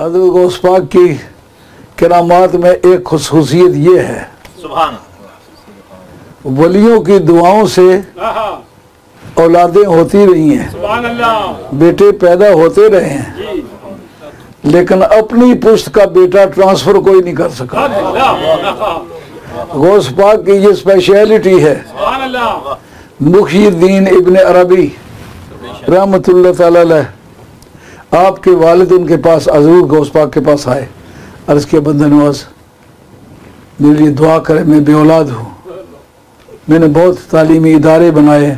حضرت غوث پاک کی کرامات میں ایک خصوصیت یہ ہے۔ سبحان ولیوں کی دعاؤں سے اولادیں ہوتی رہی ہیں۔ سبحان اللہ بیٹے پیدا ہوتے رہے ہیں۔ جی۔ لیکن اپنی پشت کا بیٹا ٹرانسفر کوئی نہیں کر سکا۔ غوث پاک کی یہ اسپیشلٹی ہے۔ سبحان اللہ مخی الدین ابن عربی رحمۃ اللہ تعالی علیہ۔ آپ کے والد ان کے پاس حضور غوث پاک کے پاس آئے۔ عرض کیا، بندہ نواز، میرے لیے دعا کرے میں بے اولاد ہوں۔ میں نے بہت تعلیمی ادارے بنائے،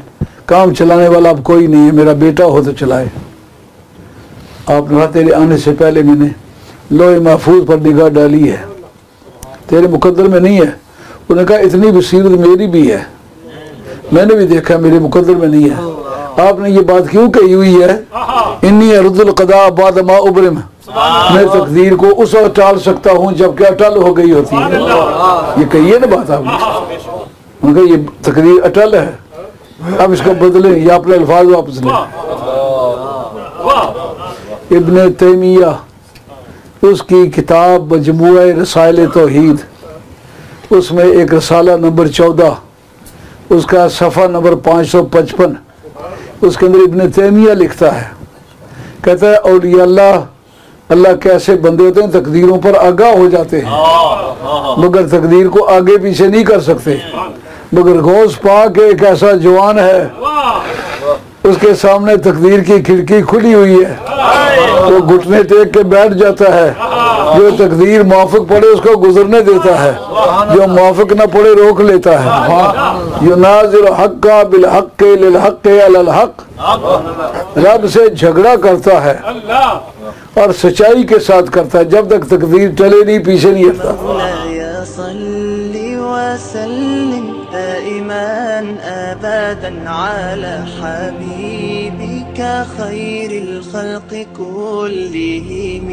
کام چلانے والا اب کوئی نہیں ہے، میرا بیٹا ہو تو چلائے۔ آپ نے کہا تیرے آنے سے پہلے میں نے لوہے محفوظ پر نگاہ ڈالی ہے۔ تیرے مقدر میں نہیں ہے۔ انہوں نے کہا، اتنی بصیرت میری بھی ہے۔ میں نے بھی دیکھا، میرے مقدر میں نہیں ہے۔ آپ نے یہ بات کیوں کہی ہوئی ہے؟ انی رد القضاء بعد ما ابرم۔ میں تقدیر کو اس وقت ٹال سکتا ہوں جبکہ اٹل ہو گئی ہوتی ہے۔ یہ کہی ہے نا بات آپ نے۔ ان کا یہ تقدیر اٹل ہے۔ اب اس کو بدلیں یا اپنے الفاظ واپس لیں۔ ابن تیمیہ اس کی کتاب مجموعہ رسائل توحید۔ اس میں ایک رسالہ نمبر چودہ اس کا صفحہ نمبر پانچ سو پچپن۔ اس کے اندر ابن تیمیہ لکھتا ہے۔ کہتا ہے، اولیاء اللہ اللہ کیسے بندے ہوتے ہیں، تقدیروں پر آگاہ ہو جاتے ہیں۔ مگر تقدیر کو آگے پیچھے نہیں کر سکتے۔ مگر غوث پاک ایک ایسا جوان ہے، اس کے سامنے تقدیر کی کھڑکی کھلی ہوئی ہے۔ وہ گھٹنے ٹیک کے بیٹھ جاتا ہے۔ جو تقدیر موافق پڑے اس کو گزرنے دیتا ہے۔ جو موافق نہ پڑے روک لیتا ہے۔ ینازل حق کا بالحق للحق علی الحق۔ رب سے جھگڑا کرتا ہے اور سچائی کے ساتھ کرتا ہے۔ جب تک تقدیر ٹلے نہیں، پیچھے نہیں ہٹتا۔ مولاي دائما ابدا على حبيبك خير الخلق كلهم